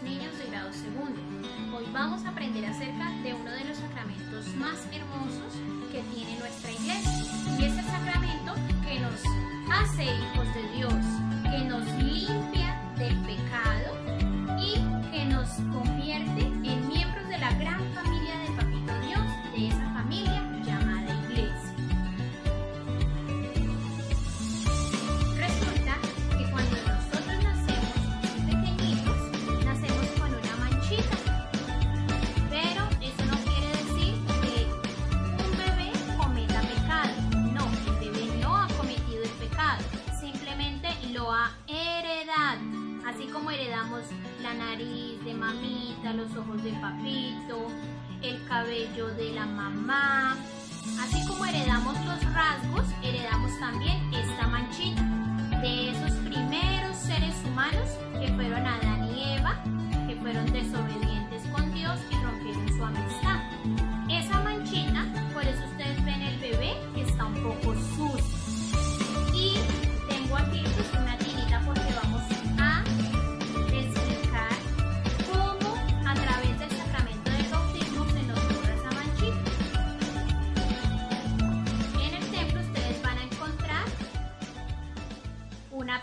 niños de grado segundo. Hoy vamos a aprender acerca de uno de los sacramentos más hermosos que tiene nuestra iglesia. Como heredamos la nariz de mamita, los ojos de papito, el cabello de la mamá. Así como heredamos los rasgos, heredamos también esta manchita de esos primeros seres humanos que fueron Adán y Eva,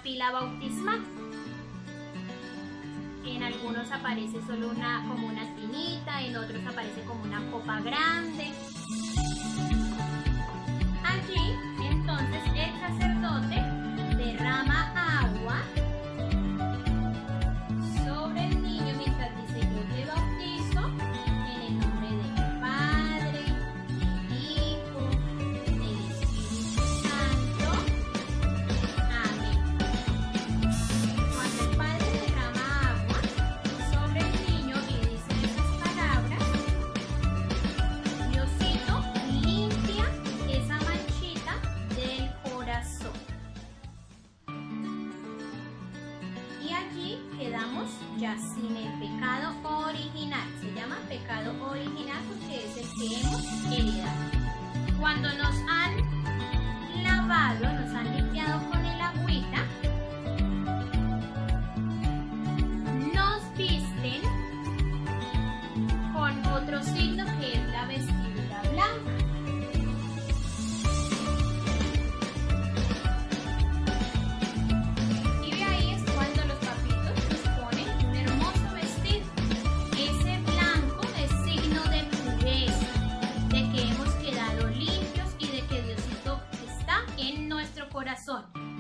pila bautismal. En algunos aparece solo una como una tinita, en otros aparece como una copa grande. Allí, Quedamos ya sin el pecado original. Se llama pecado original porque es el que hemos heredado. Cuando nos han lavado, nos han limpiado con el agüita, nos visten con otro signo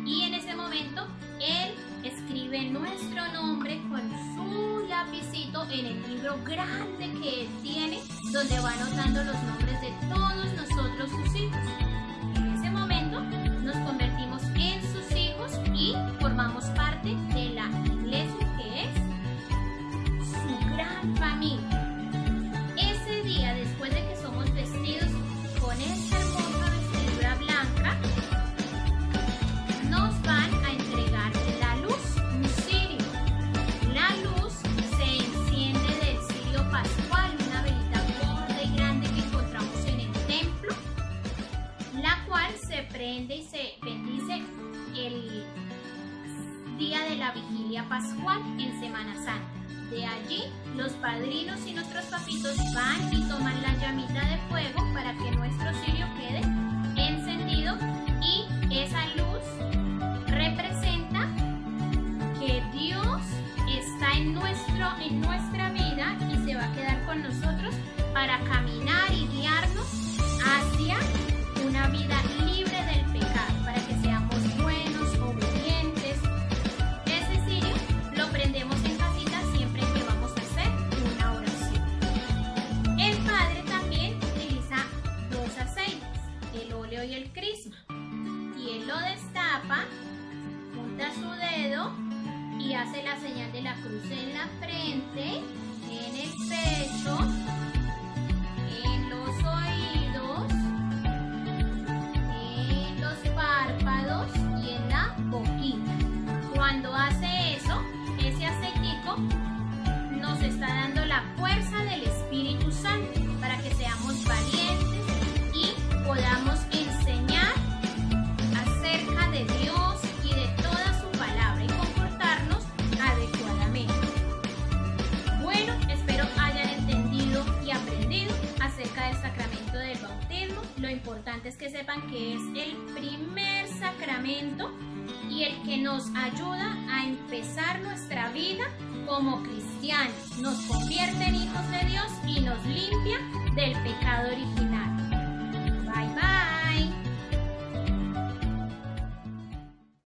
Y en ese momento Él escribe nuestro nombre con su lapicito en el libro grande que Él tiene, donde va anotando los nombres de todos nosotros sus hijos. Pascual en Semana Santa. De allí, los padrinos y nuestros papitos van y toman la llamita de fuego para que nuestro cirio quede encendido y esa luz representa que Dios está en, nuestro, en nuestra vida y se va a quedar con nosotros para caminar junta su dedo y hace la señal de la cruz en la frente, en el pecho, lo importante es que sepan que es el primer sacramento y el que nos ayuda a empezar nuestra vida como cristianos. Nos convierte en hijos de Dios y nos limpia del pecado original.